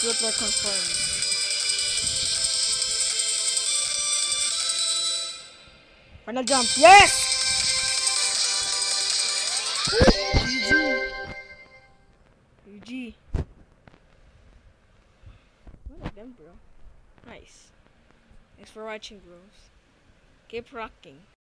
Good luck confirmed. Final jump. Yes! GG. GG. Look at them, bro. Nice. Thanks for watching, bros. Keep rocking.